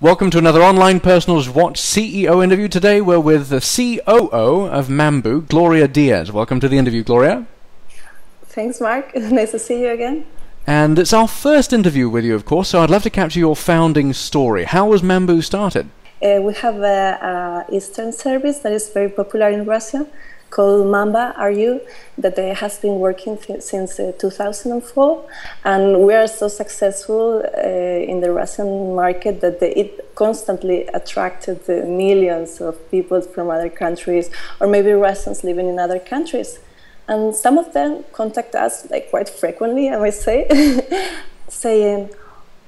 Welcome to another Online Personals Watch CEO interview. Today we're with the COO of Mamboo, Gloria Diez. Welcome to the interview, Gloria. Thanks, Mark. nice to see you again. And it's our first interview with you, of course, so I'd love to capture your founding story. How was Mamboo started? Uh, we have a, a, Eastern service that is very popular in Russia called Mamba.ru that they has been working since uh, 2004 and we are so successful uh, in the Russian market that the, it constantly attracted uh, millions of people from other countries or maybe Russians living in other countries and some of them contact us like quite frequently, I might say, saying,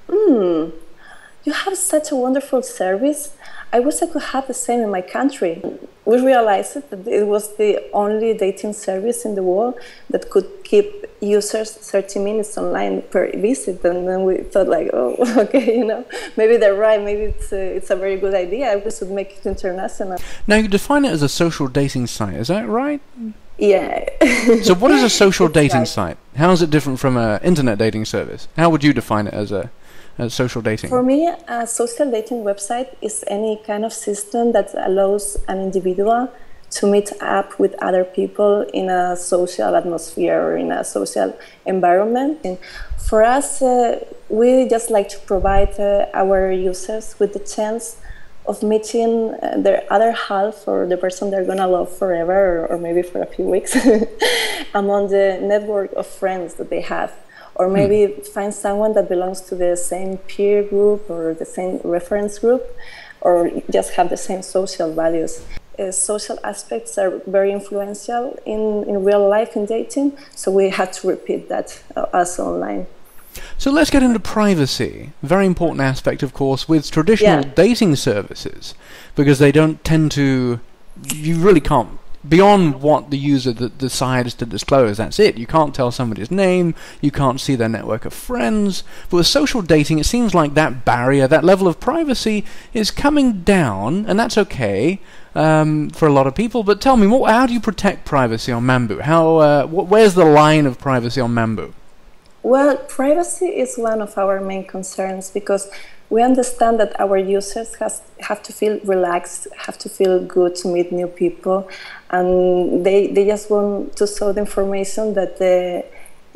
hmm, you have such a wonderful service. I wish I could have the same in my country. We realized that it was the only dating service in the world that could keep users 30 minutes online per visit. And then we thought like, oh, okay, you know, maybe they're right. Maybe it's a, it's a very good idea. We should make it international. Now you define it as a social dating site. Is that right? Yeah. so, what is a social dating right. site? How is it different from an internet dating service? How would you define it as a, as social dating? For me, a social dating website is any kind of system that allows an individual to meet up with other people in a social atmosphere or in a social environment. And for us, uh, we just like to provide uh, our users with the chance of meeting uh, their other half or the person they're gonna love forever or, or maybe for a few weeks among the network of friends that they have or hmm. maybe mm. find someone that belongs to the same peer group or the same reference group or just have the same social values uh, social aspects are very influential in, in real life in dating so we had to repeat that uh, as online so let's get into privacy. Very important aspect, of course, with traditional yeah. dating services, because they don't tend to. You really can't. Beyond what the user decides to disclose, that's it. You can't tell somebody's name, you can't see their network of friends. But with social dating, it seems like that barrier, that level of privacy, is coming down, and that's okay um, for a lot of people. But tell me, what, how do you protect privacy on Mamboo? How, uh, wh- where's the line of privacy on Mamboo? Well, privacy is one of our main concerns because we understand that our users has, have to feel relaxed, have to feel good to meet new people, and they, they just want to show the information that they,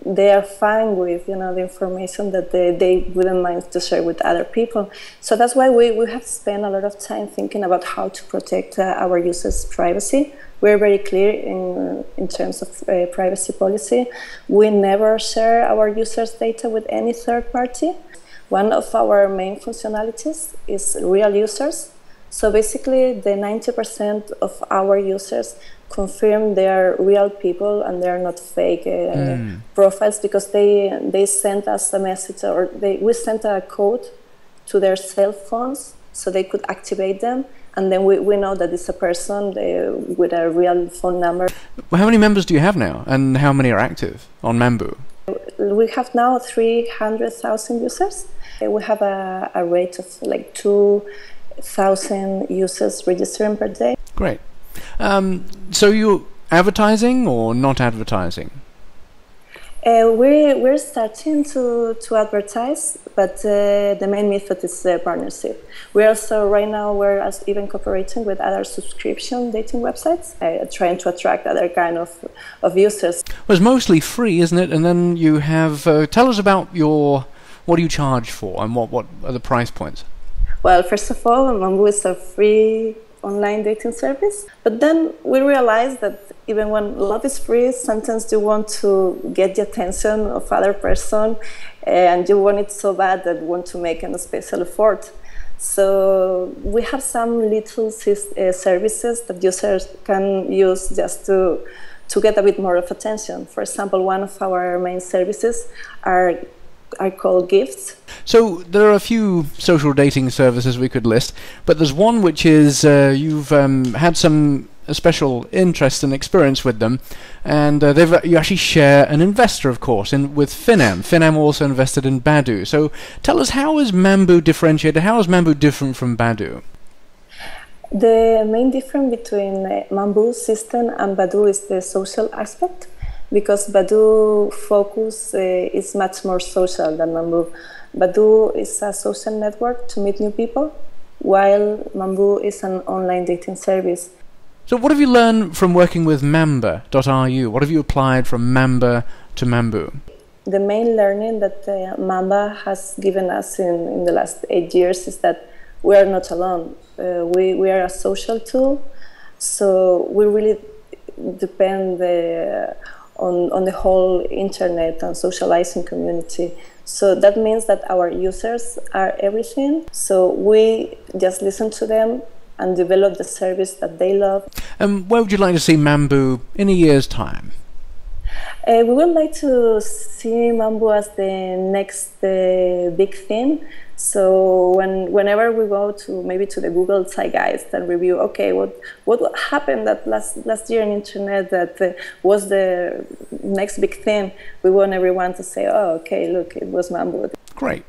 they are fine with, you know, the information that they, they wouldn't mind to share with other people. So that's why we, we have spent a lot of time thinking about how to protect uh, our users' privacy we're very clear in, in terms of uh, privacy policy. We never share our users' data with any third party. One of our main functionalities is real users. So basically, the 90% of our users confirm they are real people and they are not fake uh, mm. profiles because they they sent us a message or they we sent a code to their cell phones so they could activate them and then we, we know that it's a person uh, with a real phone number. Well, how many members do you have now, and how many are active on Mamboo? We have now 300,000 users. We have a, a rate of like 2,000 users registering per day. Great. Um, so you advertising or not advertising? Uh, we're, we're starting to, to advertise, but uh, the main method is uh, partnership. We're also, right now, we're even cooperating with other subscription dating websites, uh, trying to attract other kind of, of users. Well, it's mostly free, isn't it? And then you have, uh, tell us about your, what do you charge for and what, what are the price points? Well, first of all, Mamboo is a free online dating service. But then we realized that even when love is free, sometimes you want to get the attention of other person, and you want it so bad that you want to make a special effort. So we have some little uh, services that users can use just to to get a bit more of attention. For example, one of our main services are are called gifts. So there are a few social dating services we could list, but there's one which is uh, you've um, had some special interest and experience with them, and uh, they've you actually share an investor, of course, in with Finam. Finam also invested in Badoo. So tell us how is Mamboo differentiated? How is Mamboo different from Badoo? The main difference between uh, Mamboo system and Badoo is the social aspect because Badoo focus uh, is much more social than Mamboo. Badoo is a social network to meet new people, while Mamboo is an online dating service. So, what have you learned from working with Mamba.ru? What have you applied from Mamba to Mamboo? The main learning that uh, Mamba has given us in, in the last eight years is that we are not alone. Uh, we, we are a social tool, so we really depend uh, on, on the whole internet and socializing community. So that means that our users are everything. So we just listen to them and develop the service that they love. And where would you like to see Mamboo in a year's time? Uh, we would like to see Mamboo as the next uh, big thing. So when whenever we go to maybe to the Google Zeitgeist and review, okay, what what happened that last last year in internet that uh, was the next big thing, we want everyone to say, oh, okay, look, it was Mamboo. Great.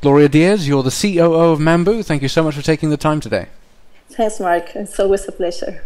Gloria Diez, you're the COO of Mamboo. Thank you so much for taking the time today. Thanks, Mark. It's always a pleasure.